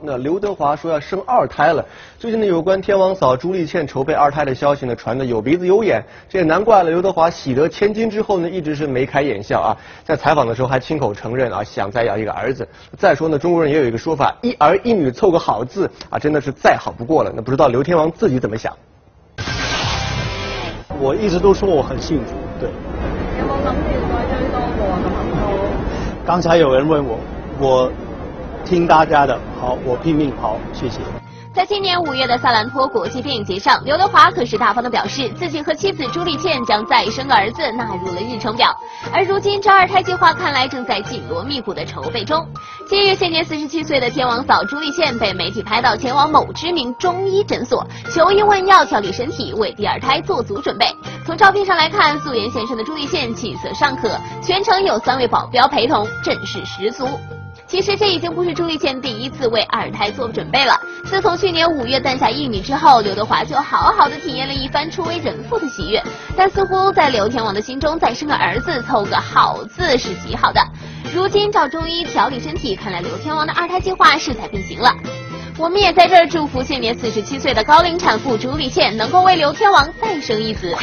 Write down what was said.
那刘德华说要生二胎了。最近呢，有关天王嫂朱丽倩筹备二胎的消息呢，传得有鼻子有眼。这也难怪了，刘德华喜得千金之后呢，一直是眉开眼笑啊。在采访的时候还亲口承认啊，想再要一个儿子。再说呢，中国人也有一个说法，一儿一女凑个好字啊，真的是再好不过了。那不知道刘天王自己怎么想？我一直都说我很幸福，对。有冇諗住再追多個咁多？刚才有人问我，我听大家的，好，我拼命跑，谢谢。在今年五月的萨兰托国际电影节上，刘德华可是大方的表示，自己和妻子朱丽倩将再生个儿子纳入了日程表。而如今，这二胎计划看来正在紧锣密鼓的筹备中。近日，现年四十七岁的天王嫂朱丽倩被媒体拍到前往某知名中医诊所求医问药，调理身体，为第二胎做足准备。从照片上来看，素颜现身的朱丽倩气色尚可，全程有三位保镖陪同，阵势十足。其实这已经不是朱丽倩第一次为二胎做准备了。自从去年五月诞下一女之后，刘德华就好好的体验了一番初为人父的喜悦。但似乎在刘天王的心中，再生个儿子凑个好字是极好的。如今找中医调理身体，看来刘天王的二胎计划势在必行了。我们也在这儿祝福现年四十七岁的高龄产妇朱丽倩能够为刘天王再生一子。